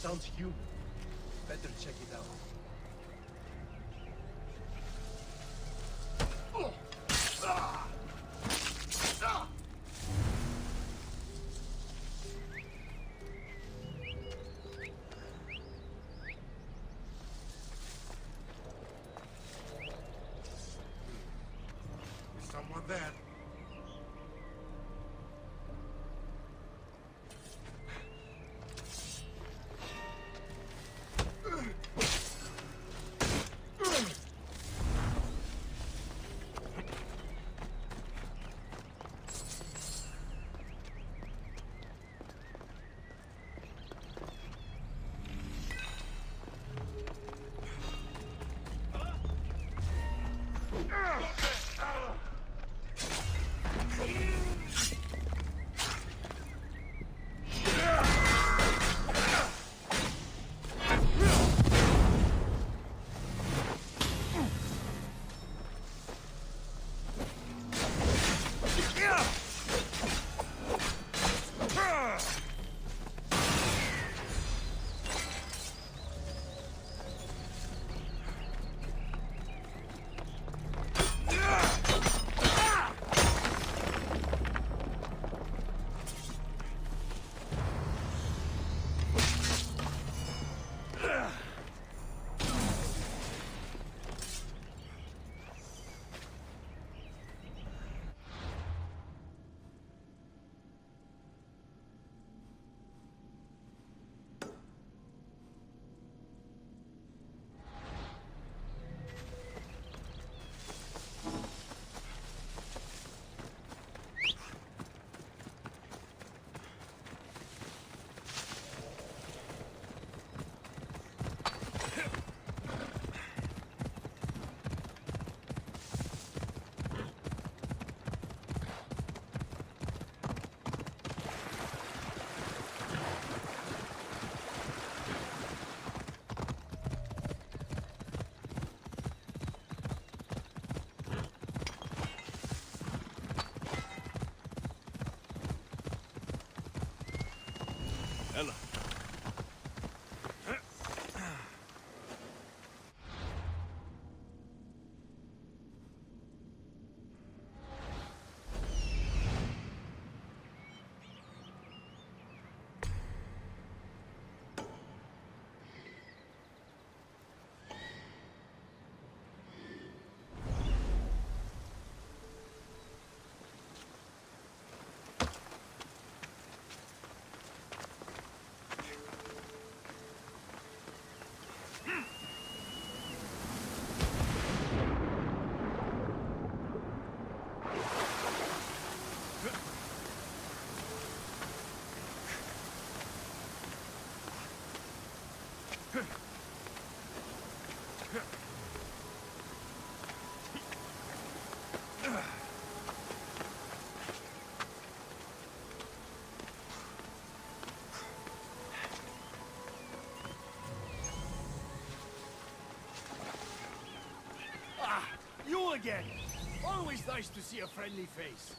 sounds human. Better check it out. Someone there? Ah, again. Always nice to see a friendly face.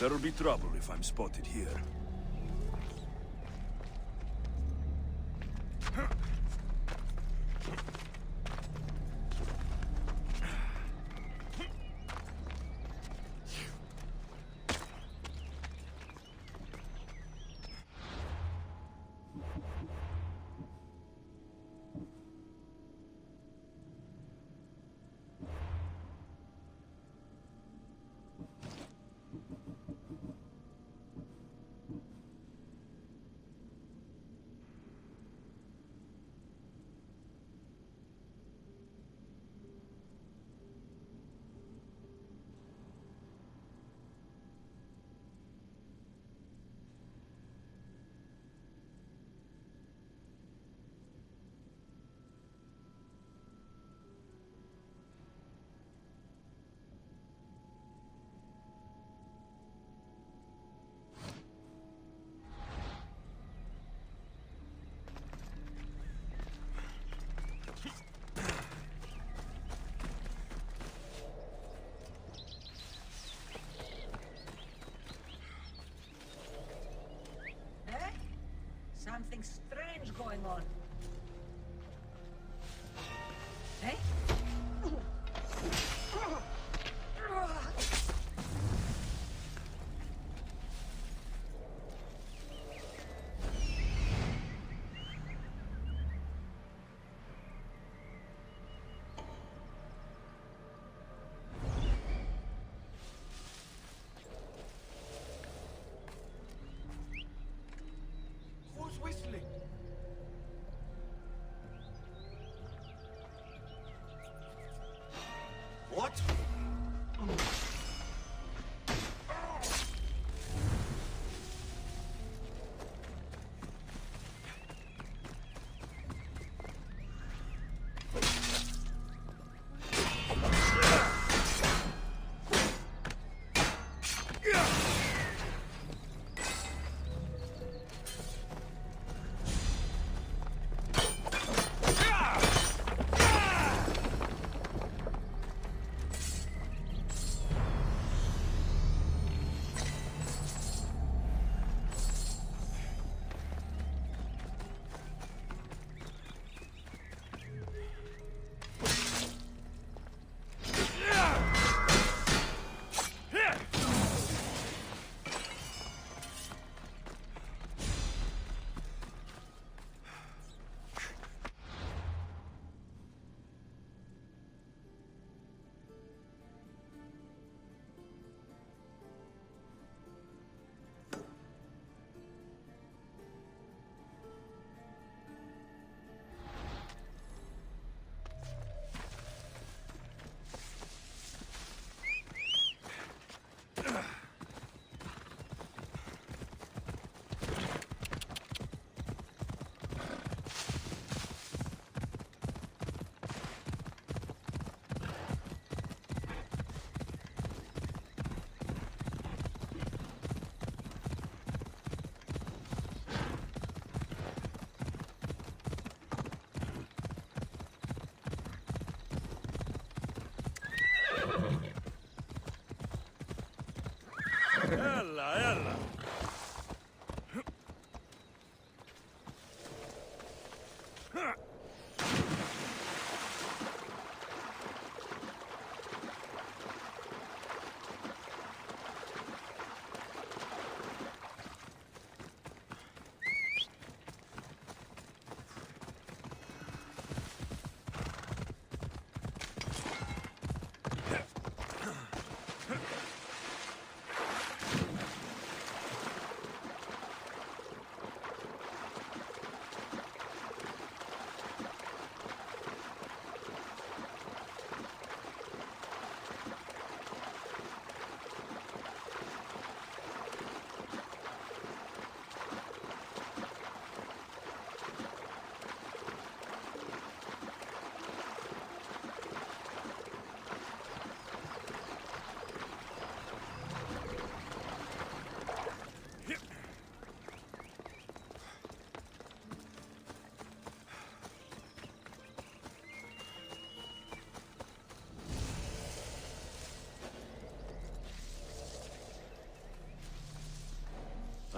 There'll be trouble if I'm spotted here. something strange going on.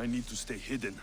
I need to stay hidden.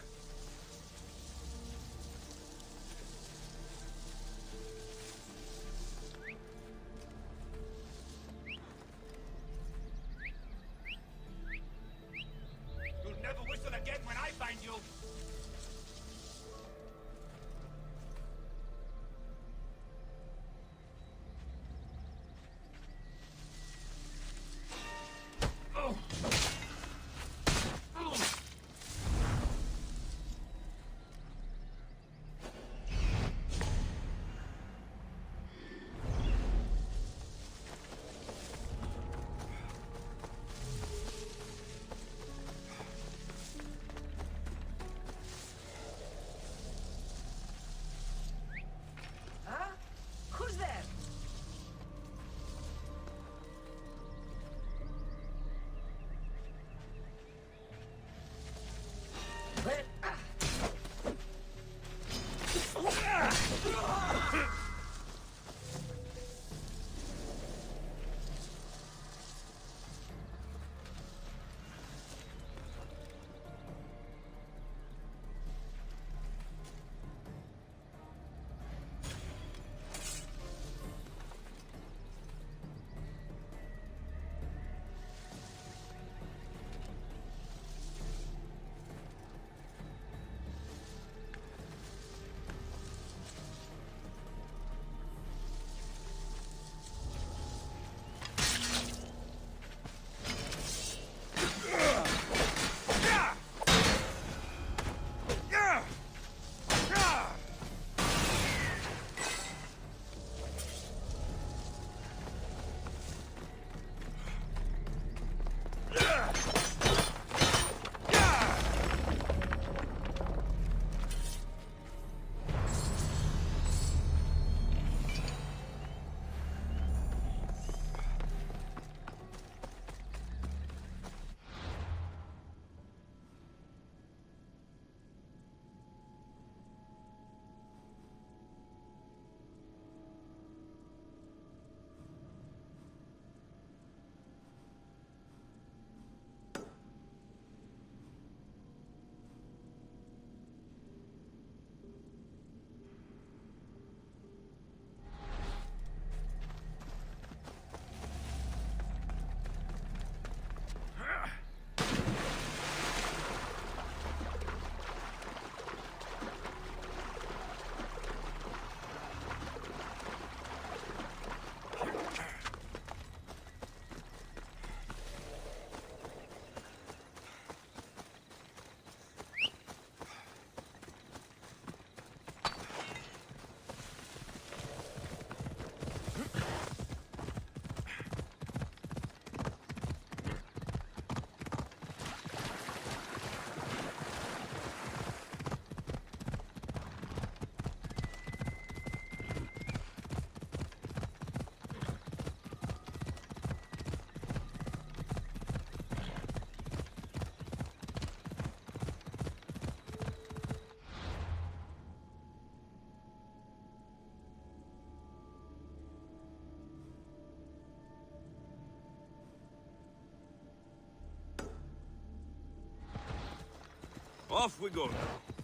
Off we go. Yeah!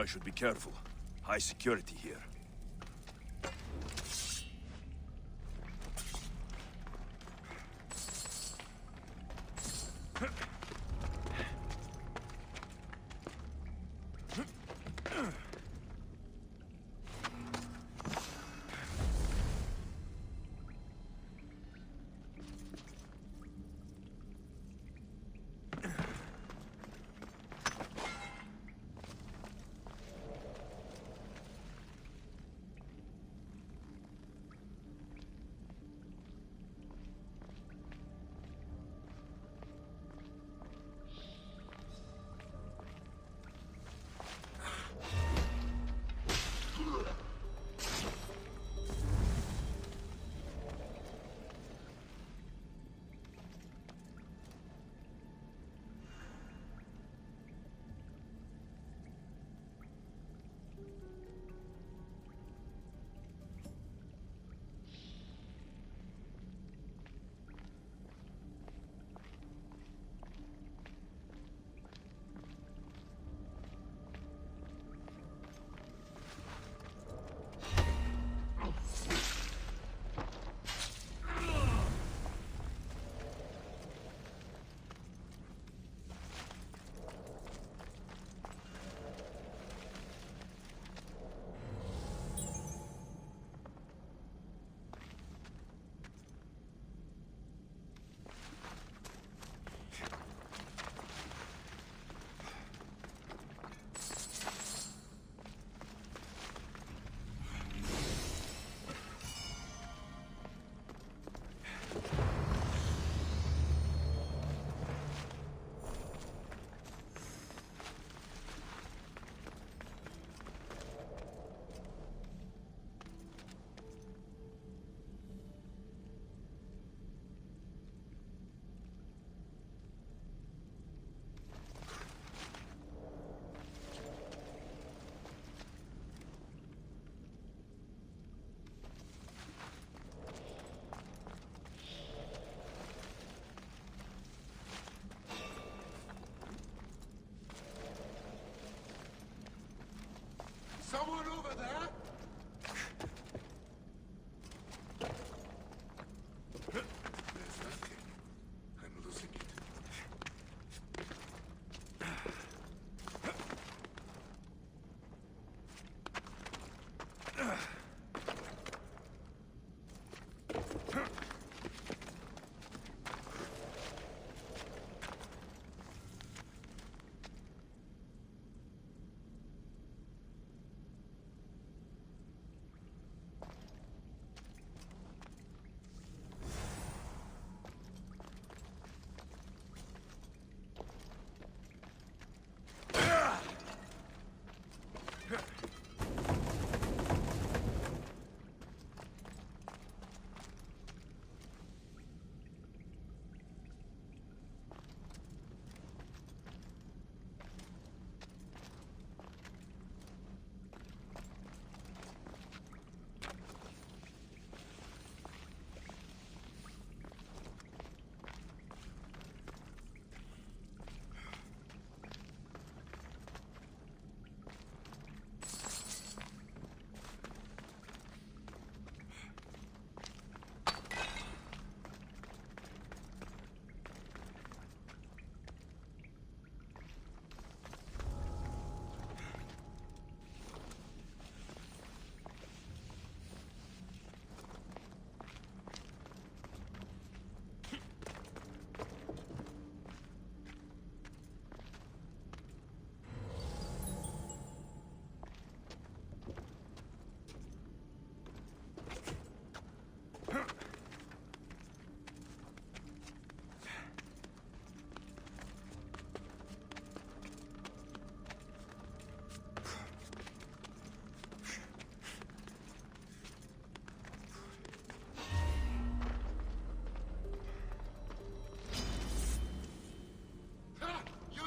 I should be careful. High security here. Someone over there?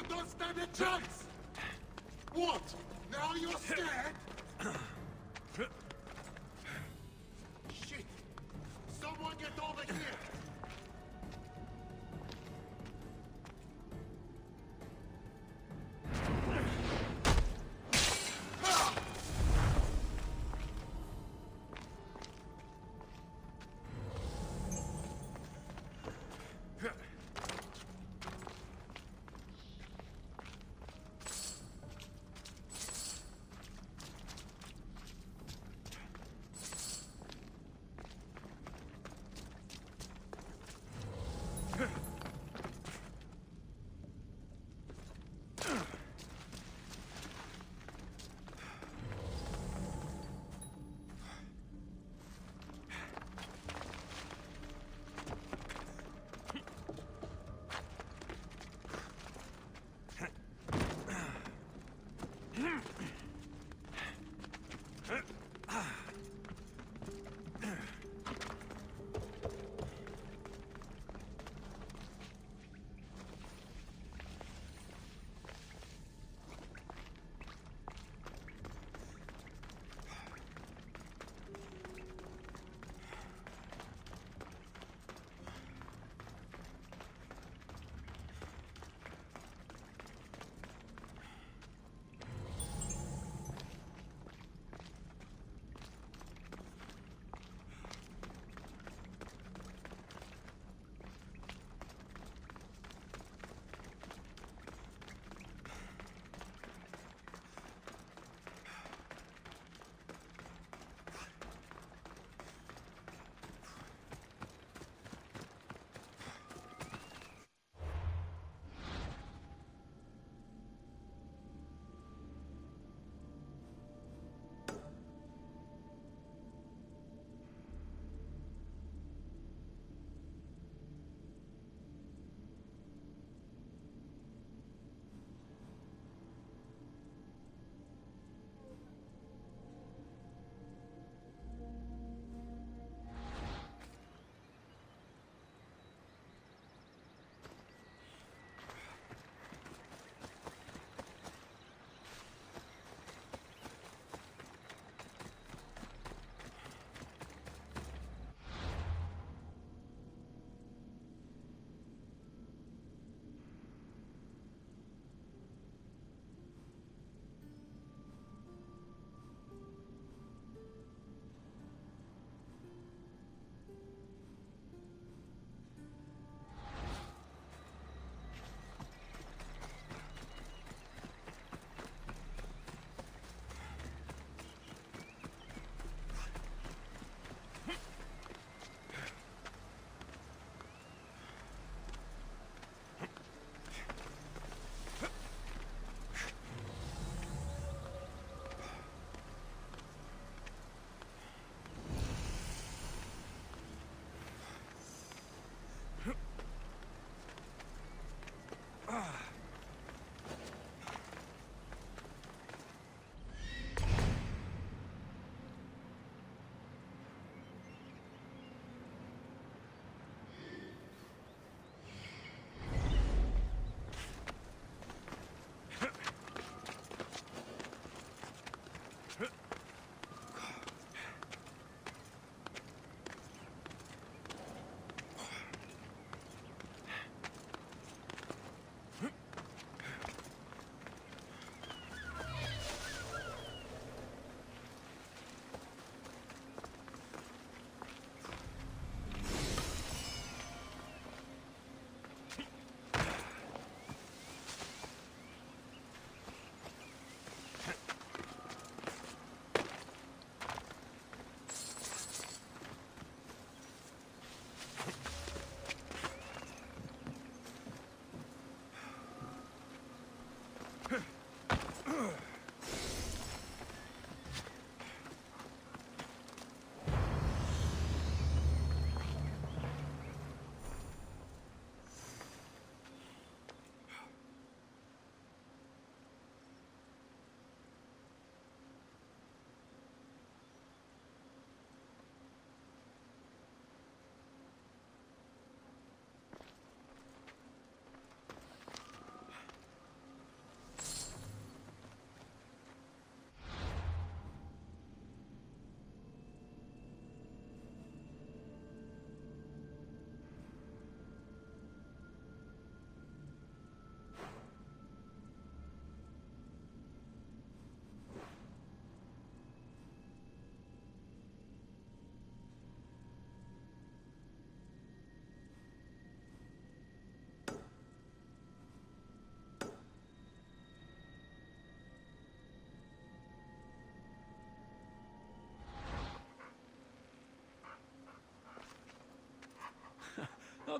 Don't stand a chance! What? Now you're scared?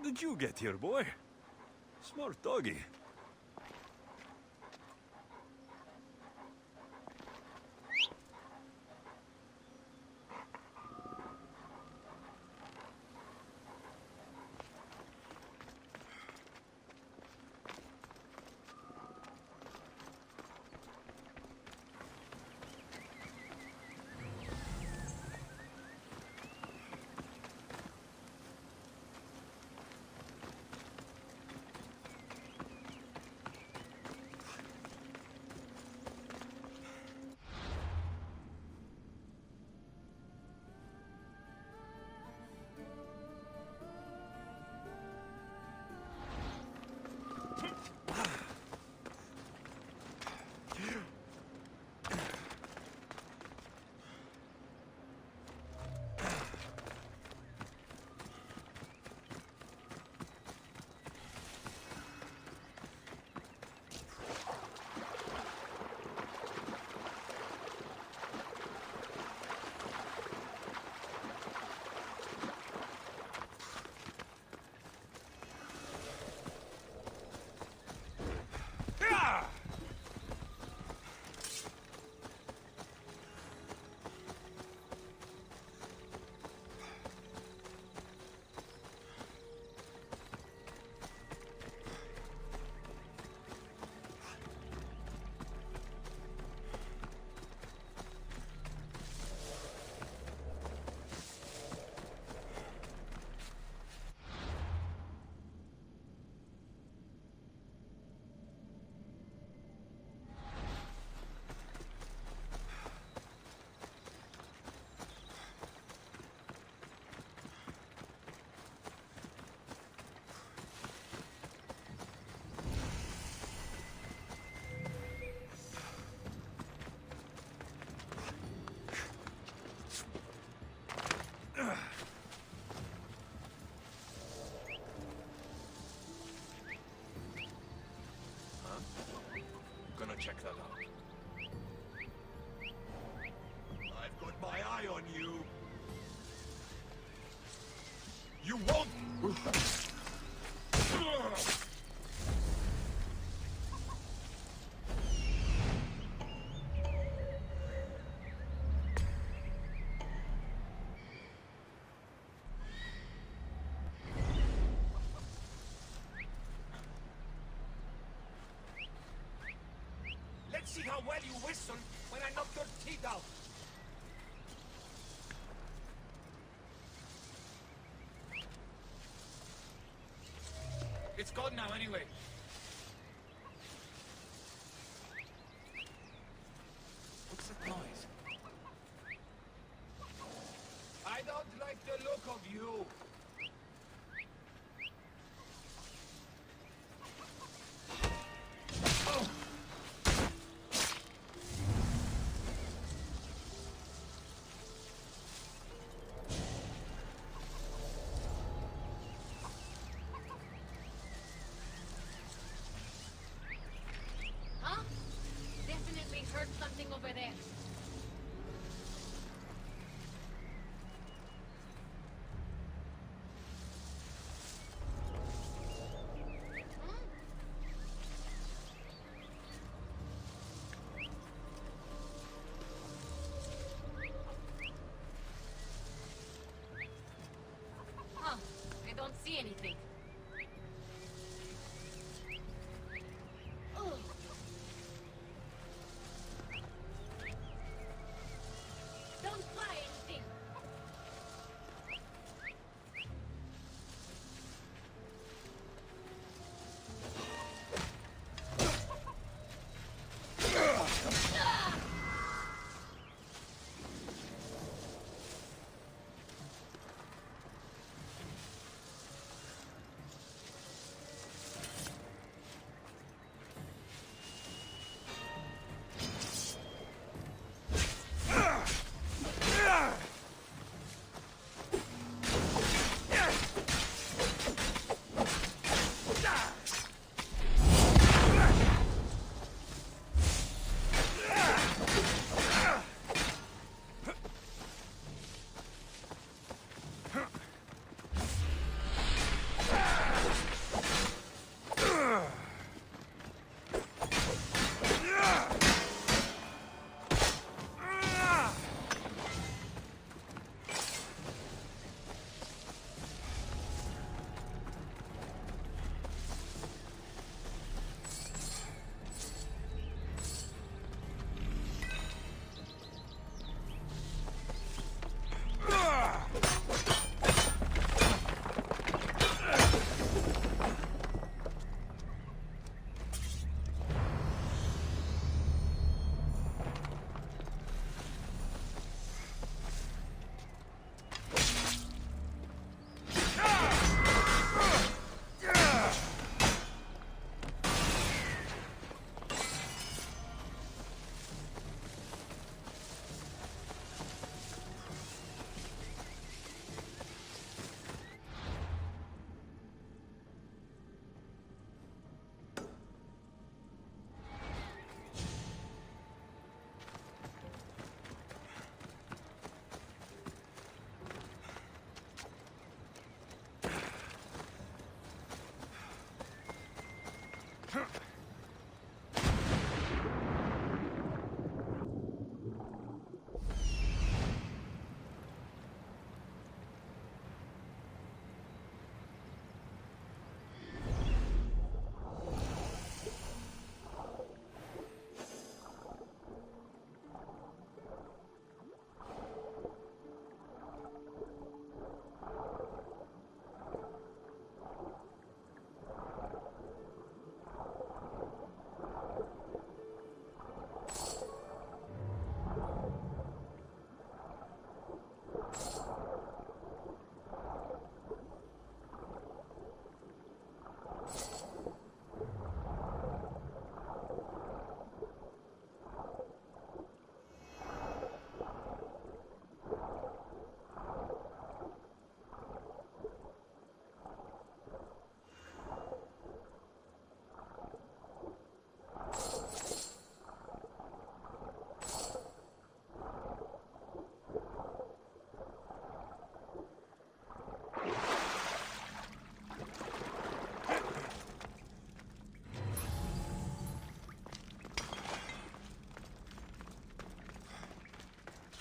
Did you get here, boy? Smart doggy. Gonna check that out. I've got my eye on you. You won't! See how well you whistle when I knock your teeth out. It's gone now anyway. What's? See anything.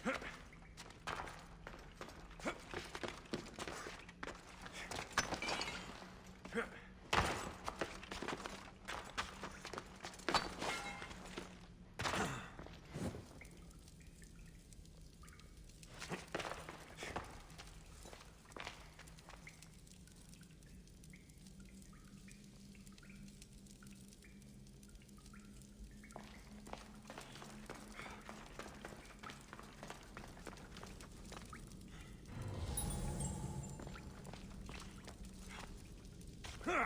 Huh. Hmm.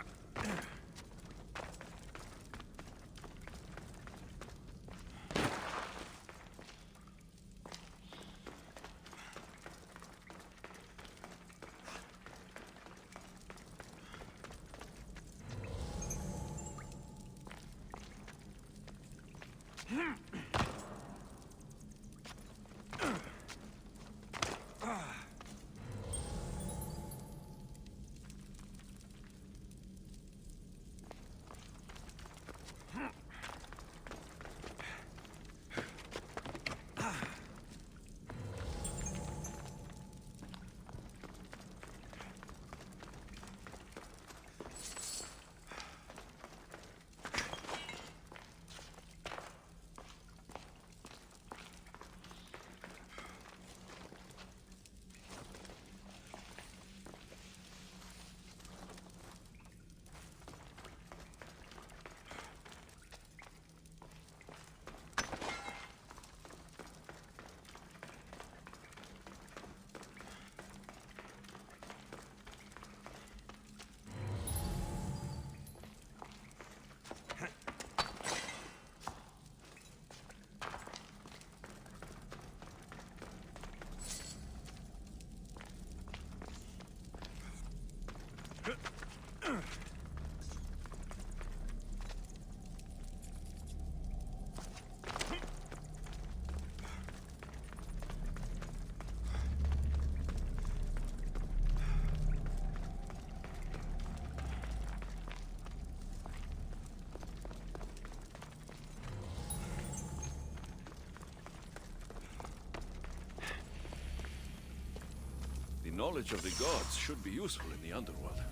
Knowledge of the gods should be useful in the underworld.